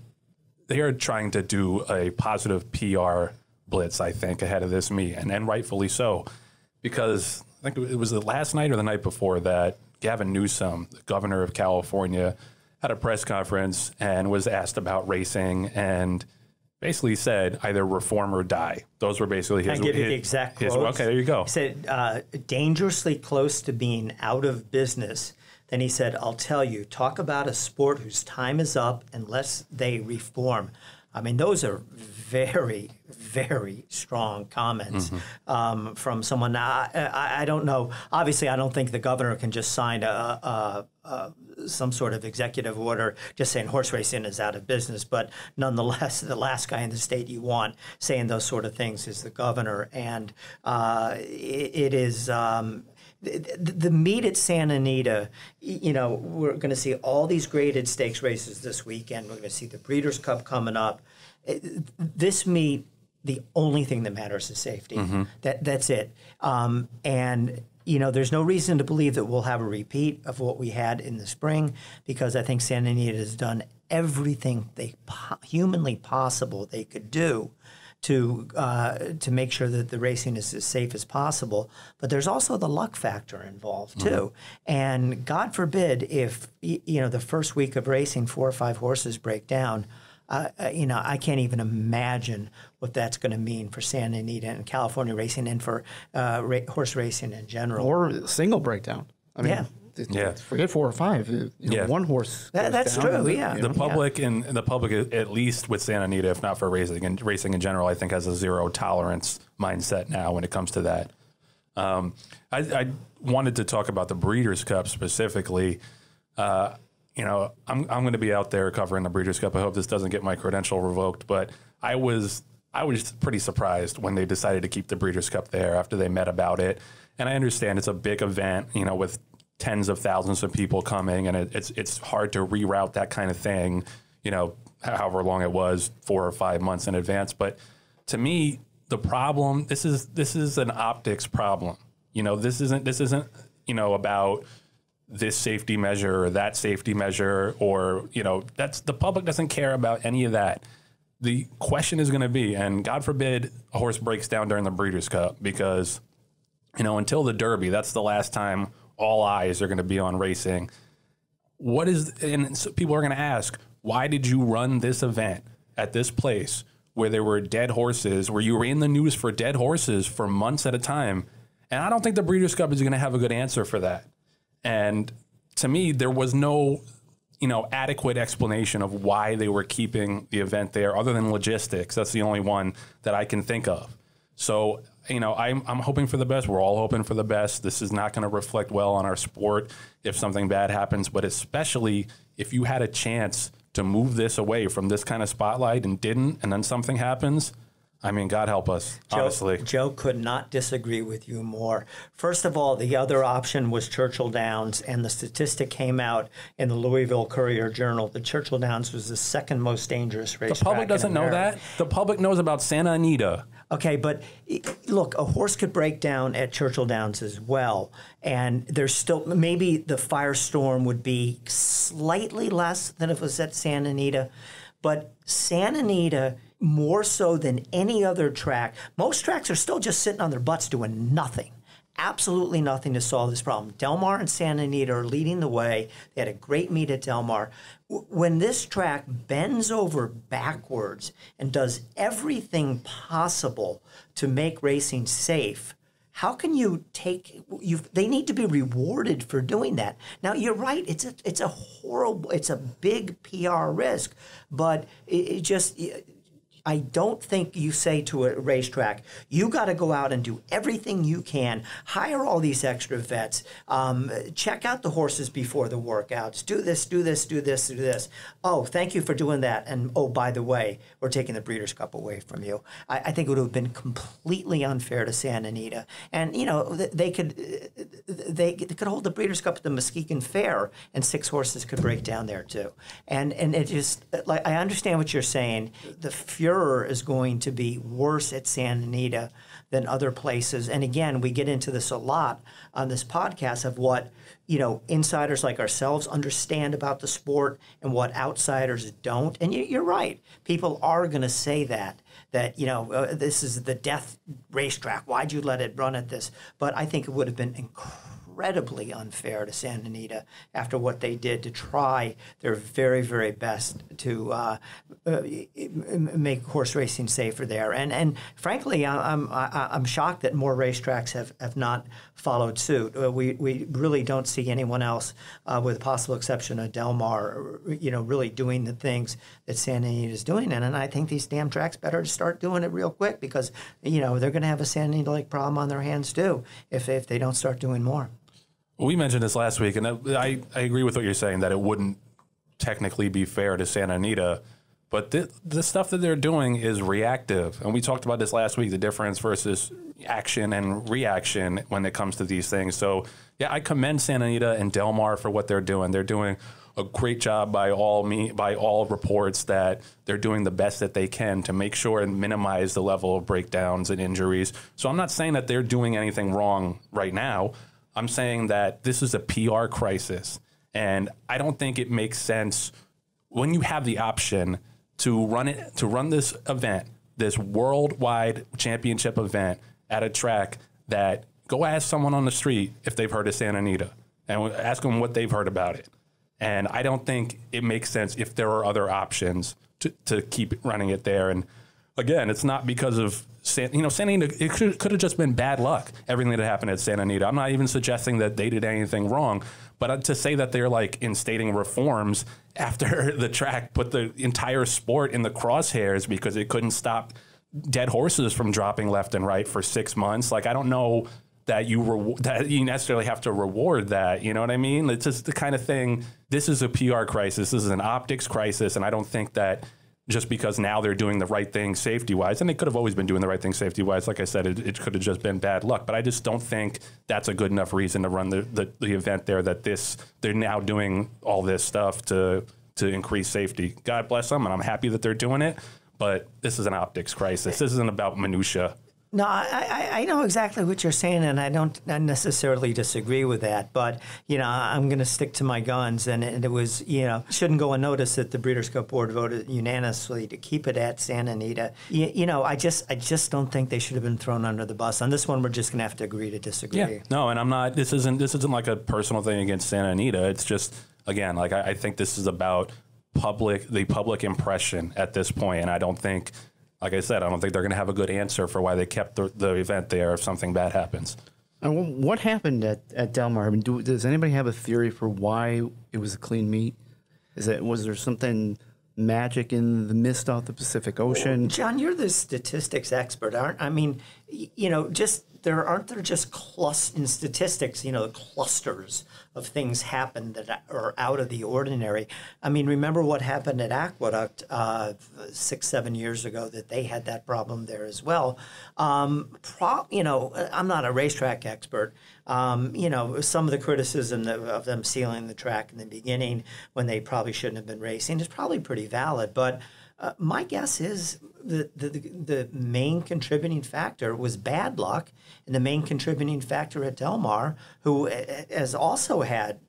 [SPEAKER 1] they are trying to do a positive PR blitz, I think, ahead of this meet, and, and rightfully so, because I think it was the last night or the night before that Gavin Newsom, the governor of California, had a press conference and was asked about racing and basically said either reform or die. Those were basically his.
[SPEAKER 2] I give you the exact
[SPEAKER 1] his-
[SPEAKER 2] quotes.
[SPEAKER 1] Okay, there you go.
[SPEAKER 2] He said, uh, dangerously close to being out of business then he said, I'll tell you, talk about a sport whose time is up unless they reform. I mean, those are very, very strong comments
[SPEAKER 1] Mm-hmm.
[SPEAKER 2] um, from someone. I, I, I don't know. Obviously, I don't think the governor can just sign a, a, a some sort of executive order just saying horse racing is out of business. But nonetheless, the last guy in the state you want saying those sort of things is the governor, and uh, it, it is. Um, the, the meet at Santa Anita, you know, we're going to see all these graded stakes races this weekend. We're going to see the Breeders' Cup coming up. This meet, the only thing that matters is safety. That that's it. Um, and you know, there's no reason to believe that we'll have a repeat of what we had in the spring because I think Santa Anita has done everything they po- humanly possible they could do to uh, to make sure that the racing is as safe as possible. But there's also the luck factor involved too. And God forbid if you know the first week of racing, four or five horses break down. Uh, uh, you know, I can't even imagine what that's going to mean for Santa Anita and California racing, and for uh, ra- horse racing in general.
[SPEAKER 4] or single breakdown. I mean,
[SPEAKER 2] Yeah.
[SPEAKER 4] th-
[SPEAKER 1] Yeah.
[SPEAKER 4] forget four or five. You know,
[SPEAKER 1] Yeah.
[SPEAKER 4] one horse.
[SPEAKER 2] That- that's
[SPEAKER 4] down,
[SPEAKER 2] true,
[SPEAKER 4] and,
[SPEAKER 2] yeah.
[SPEAKER 4] you
[SPEAKER 1] the
[SPEAKER 4] know,
[SPEAKER 1] public and the public, at least with Santa Anita, if not for racing and racing in general, I think has a zero tolerance mindset now when it comes to that. Um, I, I wanted to talk about the Breeders' Cup specifically. Uh, you know, I'm I'm going to be out there covering the Breeders' Cup. I hope this doesn't get my credential revoked, but I was I was pretty surprised when they decided to keep the Breeders' Cup there after they met about it. And I understand it's a big event, you know, with tens of thousands of people coming, and it, it's it's hard to reroute that kind of thing, you know, however long it was, four or five months in advance. But to me, the problem this is this is an optics problem. You know, this isn't this isn't you know about this safety measure or that safety measure or you know that's the public doesn't care about any of that. The question is going to be and god forbid a horse breaks down during the breeders cup because you know until the derby that's the last time all eyes are going to be on racing. What is and so people are going to ask why did you run this event at this place where there were dead horses where you were in the news for dead horses for months at a time? And i don't think the breeders cup is going to have a good answer for that and to me there was no you know adequate explanation of why they were keeping the event there other than logistics. That's the only one that i can think of. So you know i'm, I'm hoping for the best. We're all hoping for the best. This is not going to reflect well on our sport if something bad happens but especially if you had a chance to move this away from this kind of spotlight and didn't and then something happens i mean god help us
[SPEAKER 2] Joe,
[SPEAKER 1] honestly
[SPEAKER 2] Joe could not disagree with you more. First of all, the other option was Churchill Downs, and the statistic came out in the Louisville Courier Journal that Churchill Downs was the second most dangerous race.
[SPEAKER 1] the public doesn't know that the public knows about santa anita
[SPEAKER 2] Okay, but look, a horse could break down at Churchill Downs as well, and there's still maybe the firestorm would be slightly less than if it was at Santa Anita, but Santa Anita more so than any other track. Most tracks are still just sitting on their butts doing nothing. Absolutely nothing to solve this problem. Del Mar and Santa Anita are leading the way. They had a great meet at Del Mar. When this track bends over backwards and does everything possible to make racing safe, how can you take you they need to be rewarded for doing that now you're right it's a it's a horrible it's a big pr risk but it, it just I don't think you say to a racetrack, you got to go out and do everything you can, hire all these extra vets, um, check out the horses before the workouts, do this, do this, do this, do this. Oh, thank you for doing that. And oh, by the way, we're taking the Breeders' Cup away from you. I, I think it would have been completely unfair to Santa Anita. And, you know, they could, they, they could hold the Breeders' Cup at the Muskegon Fair and six horses could break down there too. And, and it just, like, I understand what you're saying. The is going to be worse at Santa Anita than other places. And again, we get into this a lot on this podcast of what, you know, insiders like ourselves understand about the sport and what outsiders don't. And you, you're right. People are going to say that that you know uh, this is the death racetrack. Why'd you let it run at this? But I think it would have been incredibly unfair to Santa Anita after what they did to try their very, very best to uh, uh, make horse racing safer there. And and frankly, I'm I'm, shocked that more racetracks have, have not followed suit. Uh, we we really don't see anyone else, uh, with the possible exception of Del Mar, you know, really doing the things that Santa Anita is doing. And, and I think these damn tracks better to start doing it real quick because you know they're going to have a Santa Anita like problem on their hands too if if they don't start doing more.
[SPEAKER 1] We mentioned this last week, and I, I agree with what you're saying that it wouldn't technically be fair to Santa Anita, but the, the stuff that they're doing is reactive. And we talked about this last week the difference versus action and reaction when it comes to these things. So, yeah, I commend Santa Anita and Del Mar for what they're doing. They're doing a great job by all me by all reports that they're doing the best that they can to make sure and minimize the level of breakdowns and injuries. So I'm not saying that they're doing anything wrong right now. I'm saying that this is a PR crisis. And I don't think it makes sense when you have the option to run it to run this event, this worldwide championship event at a track that go ask someone on the street if they've heard of Santa Anita and ask them what they've heard about it. And I don't think it makes sense if there are other options to, to keep running it there. And again, it's not because of San, you know Santa Anita. It could, could have just been bad luck. Everything that happened at Santa Anita. I'm not even suggesting that they did anything wrong, but uh, to say that they're like instating reforms after the track put the entire sport in the crosshairs because it couldn't stop dead horses from dropping left and right for six months. Like I don't know that you that you necessarily have to reward that. You know what I mean? It's just the kind of thing. This is a PR crisis. This is an optics crisis, and I don't think that just because now they're doing the right thing safety wise, and they could have always been doing the right thing safety wise. Like I said, it, it could have just been bad luck. But I just don't think that's a good enough reason to run the, the, the event there. That this they're now doing all this stuff to to increase safety. God bless them, and I'm happy that they're doing it. But this is an optics crisis. This isn't about minutia.
[SPEAKER 2] No, I, I, know exactly what you're saying, and I don't necessarily disagree with that. But you know, I'm going to stick to my guns, and it, was you know shouldn't go unnoticed that the Breeders' Cup board voted unanimously to keep it at Santa Anita. You, you, know, I just I just don't think they should have been thrown under the bus. On this one, we're just going to have to agree to disagree.
[SPEAKER 1] Yeah, no, and I'm not. This isn't this isn't like a personal thing against Santa Anita. It's just again, like I, I think this is about public the public impression at this point, and I don't think like I said, I don't think they're going to have a good answer for why they kept the, the event there if something bad happens.
[SPEAKER 4] And what happened at, at Del Mar? I mean, do, does anybody have a theory for why it was a clean meet? Is it was there something magic in the mist off the Pacific Ocean? Well,
[SPEAKER 2] John, you're the statistics expert, aren't? I mean, you know, just there aren't there just clusters in statistics, you know, the clusters of things happen that are out of the ordinary. I mean, remember what happened at Aqueduct uh, six, seven years ago that they had that problem there as well. Um, pro, you know, I'm not a racetrack expert. Um, you know, some of the criticism of them sealing the track in the beginning when they probably shouldn't have been racing is probably pretty valid, but. Uh, my guess is the, the, the main contributing factor was bad luck, and the main contributing factor at Del Mar, who has also had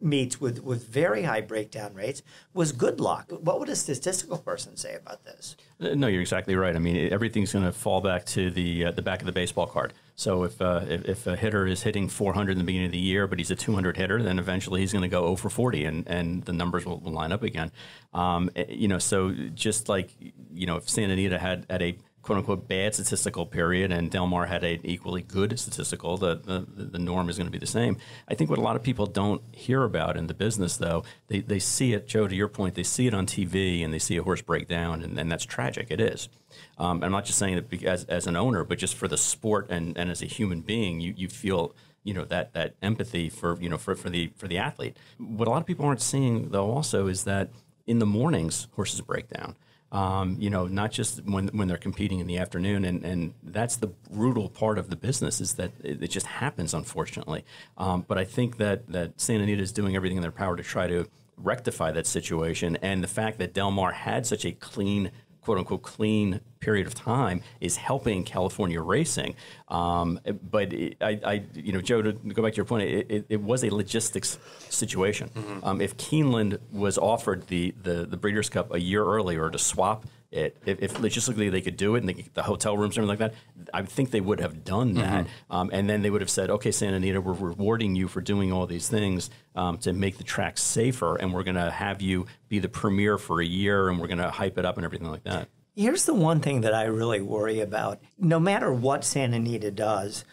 [SPEAKER 2] meets with, with very high breakdown rates, was good luck. What would a statistical person say about this?
[SPEAKER 3] No, you're exactly right. I mean, everything's going to fall back to the uh, the back of the baseball card. So if, uh, if, if a hitter is hitting 400 in the beginning of the year, but he's a 200 hitter, then eventually he's going to go 0 for 40, and, and the numbers will, will line up again. Um, eh, you know, so just like you know, if Santa Anita had at a quote unquote bad statistical period and Del Mar had an equally good statistical, the, the, the norm is going to be the same. I think what a lot of people don't hear about in the business, though, they, they see it, Joe, to your point, they see it on TV and they see a horse break down, and, and that's tragic. It is. Um, I'm not just saying it as, as an owner, but just for the sport and, and as a human being, you, you feel you know that that empathy for you know for, for the for the athlete. What a lot of people aren't seeing though also is that in the mornings horses break down. Um, you know, not just when when they're competing in the afternoon, and, and that's the brutal part of the business is that it, it just happens, unfortunately. Um, but I think that that Santa Anita is doing everything in their power to try to rectify that situation, and the fact that Del Mar had such a clean quote unquote clean period of time is helping California racing. Um, but it, I, I, you know, Joe, to go back to your point, it, it, it was a logistics situation. Mm-hmm. Um, if Keeneland was offered the, the, the Breeders' Cup a year earlier to swap it. If, if logistically they could do it and they could the hotel rooms and everything like that, I think they would have done that. Um, and then they would have said, okay, Santa Anita, we're rewarding you for doing all these things um, to make the track safer, and we're going to have you be the premier for a year, and we're going to hype it up and everything like that.
[SPEAKER 2] Here's the one thing that I really worry about. No matter what Santa Anita does,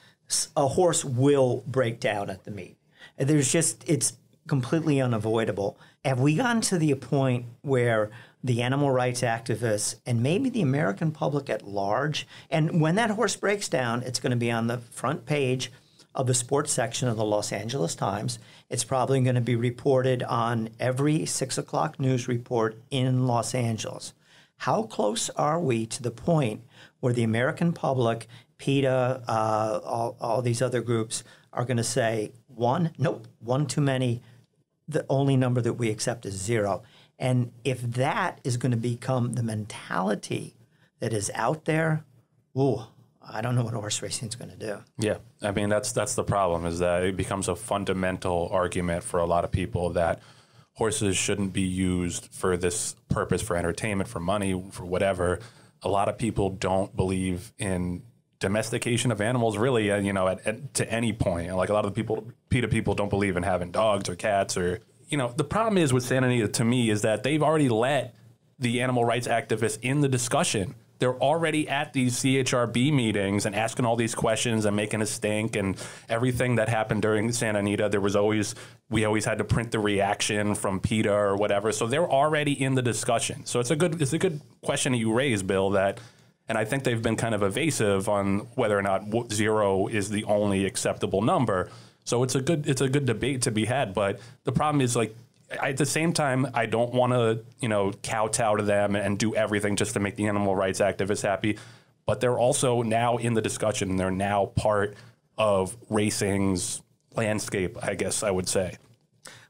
[SPEAKER 2] a horse will break down at the meet. There's just, it's completely unavoidable. Have we gotten to the point where the animal rights activists and maybe the American public at large, and when that horse breaks down, it's going to be on the front page of the sports section of the Los Angeles Times. It's probably going to be reported on every six o'clock news report in Los Angeles. How close are we to the point where the American public, PETA, uh, all, all these other groups are going to say, one, nope, one too many, the only number that we accept is zero. And if that is going to become the mentality that is out there, ooh, I don't know what horse racing is going to do.
[SPEAKER 1] Yeah, I mean that's that's the problem is that it becomes a fundamental argument for a lot of people that horses shouldn't be used for this purpose for entertainment, for money, for whatever. A lot of people don't believe in domestication of animals really uh, you know at, at, to any point like a lot of the people PETA people don't believe in having dogs or cats or you know the problem is with Santa Anita to me is that they've already let the animal rights activists in the discussion. They're already at these CHRB meetings and asking all these questions and making a stink and everything that happened during Santa Anita. There was always we always had to print the reaction from PETA or whatever. So they're already in the discussion. So it's a good it's a good question that you raise, Bill. That and I think they've been kind of evasive on whether or not zero is the only acceptable number. So it's a good it's a good debate to be had. But the problem is like at the same time, I don't want to, you know, kowtow to them and do everything just to make the animal rights activists happy. But they're also now in the discussion and they're now part of racing's landscape, I guess I would say.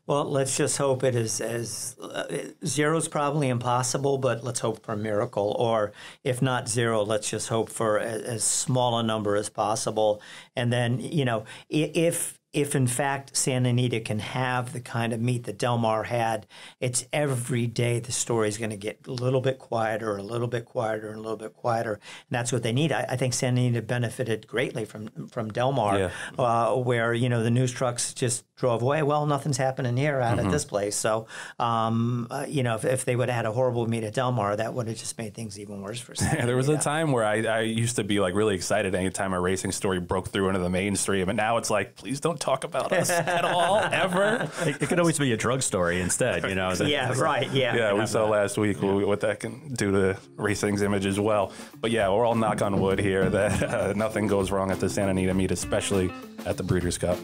[SPEAKER 2] Well, let's just hope it is as uh, zero is probably impossible, but let's hope for a miracle. Or if not zero, let's just hope for a, as small a number as possible. And then, you know, if if in fact Santa Anita can have the kind of meet that Del Mar had, it's every day the story is going to get a little bit quieter, a little bit quieter, and a little bit quieter. And that's what they need. I, I think Santa Anita benefited greatly from from Del Mar,
[SPEAKER 1] Yeah.
[SPEAKER 2] uh, where you know the news trucks just drove away. Well, nothing's happening here out at this place. So, um, uh, you know, if, if they would have had a horrible meet at Del Mar, that would have just made things even worse for Santa
[SPEAKER 1] Yeah, there was a time where I, I used to be like really excited anytime a racing story broke through into the mainstream, and now it's like, please don't talk about us at all ever.
[SPEAKER 3] It, it could always be a drug story instead, you know. that-
[SPEAKER 2] Yeah, right. Yeah.
[SPEAKER 1] Yeah, we saw last week what what that can do to racing's image as well. But yeah, we're all knock on wood here that uh, nothing goes wrong at the Santa Anita meet, especially at the Breeders' Cup.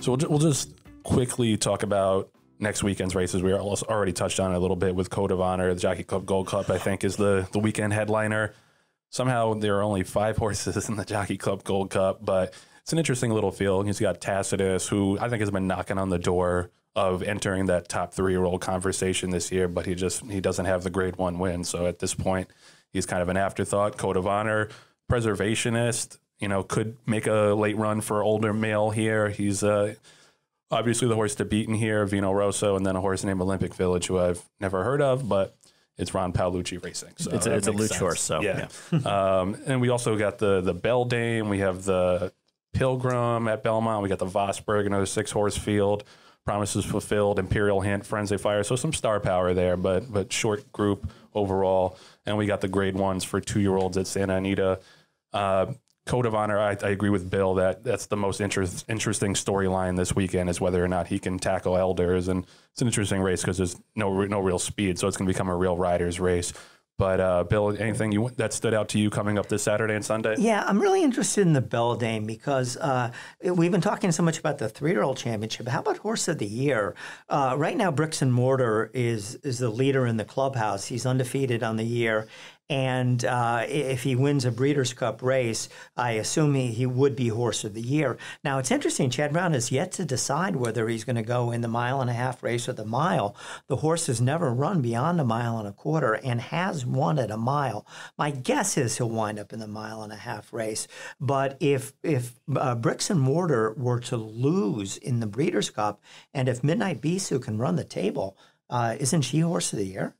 [SPEAKER 1] So we'll, ju- we'll just quickly talk about next weekend's races. We also already touched on it a little bit with Code of Honor. The Jockey Club Gold Cup, I think, is the, the weekend headliner. Somehow there are only five horses in the Jockey Club Gold Cup, but it's an interesting little field. He's got Tacitus, who I think has been knocking on the door of entering that top three year old conversation this year, but he just he doesn't have the grade one win. So at this point, he's kind of an afterthought. Code of Honor, preservationist, you know, could make a late run for older male here. He's uh, obviously the horse to beat in here, Vino Rosso, and then a horse named Olympic Village, who I've never heard of, but it's Ron Paolucci racing. So
[SPEAKER 3] It's a- it's a luge
[SPEAKER 1] sense.
[SPEAKER 3] horse, so,
[SPEAKER 1] yeah. um, and we also got the the Beldame. We have the Pilgrim at Belmont. We got the Vosburgh, another six horse field. Promises fulfilled. Imperial Hint, Firenze Fire. So some star power there, but but short group overall. And we got the grade ones for two year olds at Santa Anita. Uh, Code of Honor, I, I agree with Bill that that's the most interest, interesting storyline this weekend is whether or not he can tackle elders, and it's an interesting race because there's no no real speed, so it's going to become a real riders race. But uh, Bill, anything you that stood out to you coming up this Saturday and Sunday?
[SPEAKER 2] Yeah, I'm really interested in the Beldame because uh, we've been talking so much about the three-year-old championship. How about Horse of the Year? Uh, right now, Bricks and Mortar is is the leader in the clubhouse. He's undefeated on the year, and uh, if he wins a Breeders' Cup race, I assume he, he would be Horse of the Year. Now, it's interesting. Chad Brown has yet to decide whether he's going to go in the mile and a half race or the mile. The horse has never run beyond a mile and a quarter and has won at a mile. My guess is he'll wind up in the mile and a half race. But if if uh, Bricks and Mortar were to lose in the Breeders' Cup, and if Midnight Bisou can run the table, uh, isn't she Horse of the Year?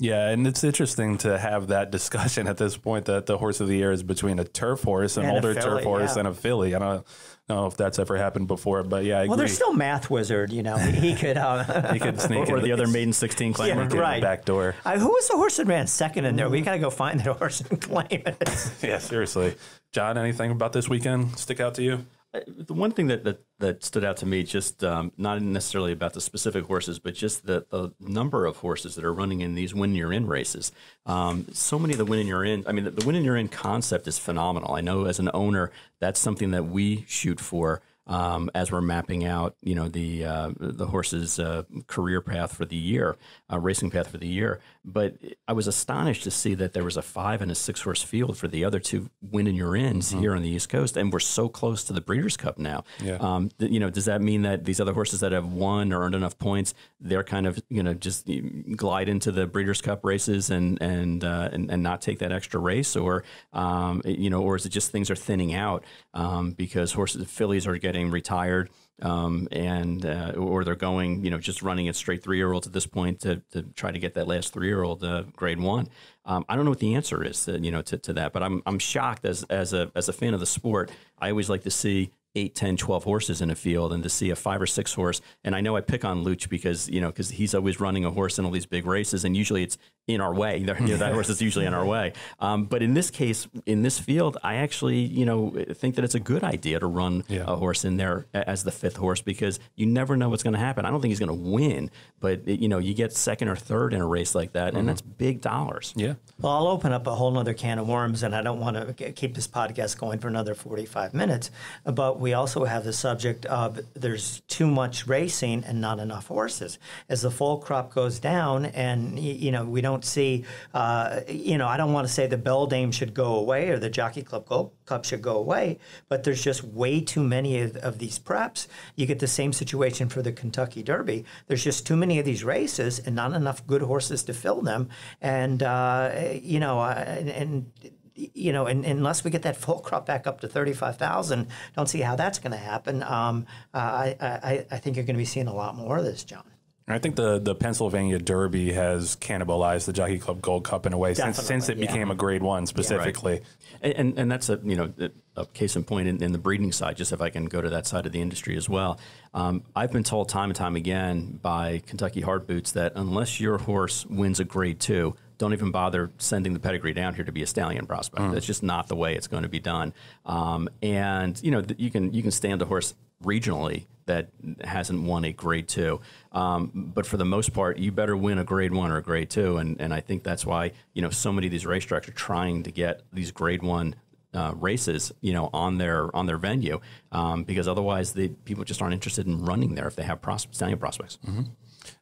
[SPEAKER 1] Yeah, and it's interesting to have that discussion at this point that the horse of the year is between a turf horse, an
[SPEAKER 2] And
[SPEAKER 1] older
[SPEAKER 2] filly,
[SPEAKER 1] turf horse,
[SPEAKER 2] yeah.
[SPEAKER 1] and a filly. I don't know if that's ever happened before, but yeah, I
[SPEAKER 2] Well,
[SPEAKER 1] agree.
[SPEAKER 2] there's still math wizard. You know, he, could. Uh,
[SPEAKER 1] he could sneak
[SPEAKER 3] Or
[SPEAKER 1] in
[SPEAKER 3] the other maiden 16
[SPEAKER 2] Yeah,
[SPEAKER 3] climber.
[SPEAKER 1] sneak in
[SPEAKER 2] right.
[SPEAKER 1] the back door.
[SPEAKER 2] I, who was the horse that ran second in there? We got to go find that horse and claim it.
[SPEAKER 1] Yeah, seriously. John, anything about this weekend stick out to you?
[SPEAKER 3] The one thing that, that, that stood out to me, just um, not necessarily about the specific horses, but just the, the number of horses that are running in these win you're in races. Um, so many of the win and you're in. I mean, the, the win and you're in concept is phenomenal. I know as an owner, that's something that we shoot for. Um, as we're mapping out, you know, the uh, the horse's uh, career path for the year, uh, racing path for the year. But I was astonished to see that there was a five and a six horse field for the other two win and your ins here on the East Coast, and we're so close to the Breeders' Cup now.
[SPEAKER 1] Yeah.
[SPEAKER 3] Um, th- you know, does that mean that these other horses that have won or earned enough points, they're kind of you know just glide into the Breeders' Cup races and and uh, and, and not take that extra race, or um, you know, or is it just things are thinning out um, because horses, fillies are getting retired. Um, and uh, or they're going, you know, just running at straight three year olds at this point to, to try to get that last three year old uh, grade one. Um, I don't know what the answer is, uh, you know, to, to that, but I'm I'm shocked as as a as a fan of the sport. I always like to see 8, 10, 12 horses in a field and to see a five or six horse. And I know I pick on Luch because, you know, because he's always running a horse in all these big races and usually it's in our way. You know, that horse is usually in our way. Um, but in this case, in this field, I actually, you know, think that it's a good idea to run
[SPEAKER 1] Yeah.
[SPEAKER 3] a horse in there as the fifth horse because you never know what's going to happen. I don't think he's going to win, but, you know, you get second or third in a race like that, and that's big dollars.
[SPEAKER 1] Yeah.
[SPEAKER 2] Well, I'll open up a whole other can of worms, and I don't want to keep this podcast going for another 45 minutes. But we also have the subject of there's too much racing and not enough horses. As the fall crop goes down, and you know we don't see, uh, you know, I don't want to say the Beldame should go away or the Jockey Club Gold Cup should go away, but there's just way too many of, of these preps. You get the same situation for the Kentucky Derby. There's just too many of these races and not enough good horses to fill them. And uh, you know, uh, and, and you know, and, unless we get that full crop back up to thirty-five thousand, don't see how that's going to happen. Um, uh, I, I, I think you're going to be seeing a lot more of this, John.
[SPEAKER 1] I think the, the Pennsylvania Derby has cannibalized the Jockey Club Gold Cup in a way since, since it
[SPEAKER 2] yeah.
[SPEAKER 1] became a grade one specifically.
[SPEAKER 3] And, and, and that's a you know a case in point in, in the breeding side. Just if I can go to that side of the industry as well, um, I've been told time and time again by Kentucky Hard Boots that unless your horse wins a Grade Two, don't even bother sending the pedigree down here to be a stallion prospect. That's just not the way it's going to be done. Um, and you know th- you can you can stand a horse regionally that hasn't won a grade two. Um, but for the most part, you better win a grade one or a grade two. And, and I think that's why, you know, so many of these racetracks are trying to get these grade one uh, races, you know, on their on their venue, um, because otherwise the people just aren't interested in running there if they have pros- stallion prospects.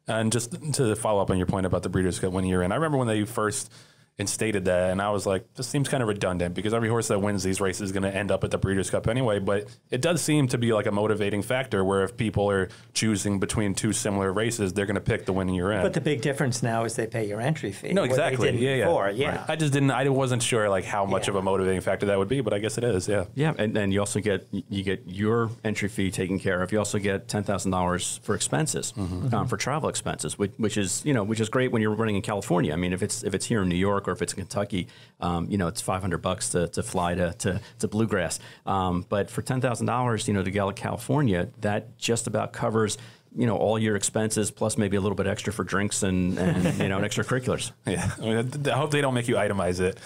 [SPEAKER 1] And just to follow up on your point about the Breeders' Cup one year in, I remember when they first instated that, and I was like, this seems kind of redundant because every horse that wins these races is going to end up at the Breeders' Cup anyway. But it does seem to be like a motivating factor where if people are choosing between two similar races, they're going to pick the winning year in.
[SPEAKER 2] But the big difference now is they pay your entry fee.
[SPEAKER 1] no,
[SPEAKER 2] what they
[SPEAKER 1] exactly.
[SPEAKER 2] didn't
[SPEAKER 1] Yeah, yeah.
[SPEAKER 2] Before. yeah.
[SPEAKER 1] Right. I just didn't. I wasn't sure like how much
[SPEAKER 2] Yeah.
[SPEAKER 1] of a motivating factor that would be, but I guess it is. Yeah.
[SPEAKER 3] Yeah, and then you also get you get your entry fee taken care of. You also get ten thousand dollars for expenses, um, for travel expenses, which, which is you know which is great when you're running in California. I mean, if it's if it's here in New York or if it's in Kentucky, um, you know it's five hundred bucks to, to fly to to, to Bluegrass. Um, but for ten thousand dollars, you know, to go to California, that just about covers. You know all your expenses plus maybe a little bit extra for drinks and, and you know and extracurriculars.
[SPEAKER 1] Yeah. I, mean, I hope they don't make you itemize it.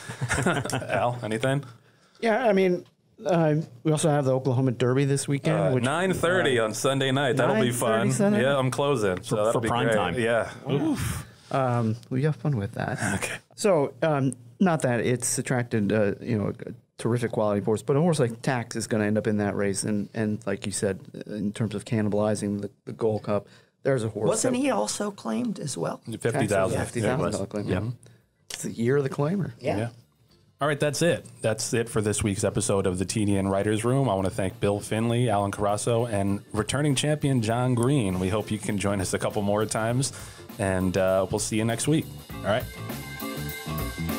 [SPEAKER 1] Al, anything?
[SPEAKER 4] Yeah, I mean, uh, we also have the Oklahoma Derby this weekend.
[SPEAKER 1] Uh,
[SPEAKER 4] which,
[SPEAKER 1] Nine thirty on Sunday night. That'll be
[SPEAKER 4] 9:30
[SPEAKER 1] fun.
[SPEAKER 4] Sunday?
[SPEAKER 1] Yeah, I'm closing. So that'll
[SPEAKER 3] for
[SPEAKER 1] be
[SPEAKER 3] prime
[SPEAKER 1] great.
[SPEAKER 3] time.
[SPEAKER 1] Yeah. Oof.
[SPEAKER 4] um, we have fun with that.
[SPEAKER 1] Okay.
[SPEAKER 4] So, um, not that it's attracted, uh, you know, a terrific quality horse, but a horse like Tax is going to end up in that race, and and like you said, in terms of cannibalizing the, the Gold Cup, there's a horse.
[SPEAKER 2] Wasn't
[SPEAKER 4] that-
[SPEAKER 2] he also claimed as well?
[SPEAKER 1] Fifty thousand.
[SPEAKER 4] Fifty thousand dollar claim. Yeah, it's the year of the claimer.
[SPEAKER 1] Yeah. All right, that's it. That's it for this week's episode of the TDN Writers Room. I want to thank Bill Finley, Alan Carasso, and returning champion John Green. We hope you can join us a couple more times, and uh, we'll see you next week. All right. 何?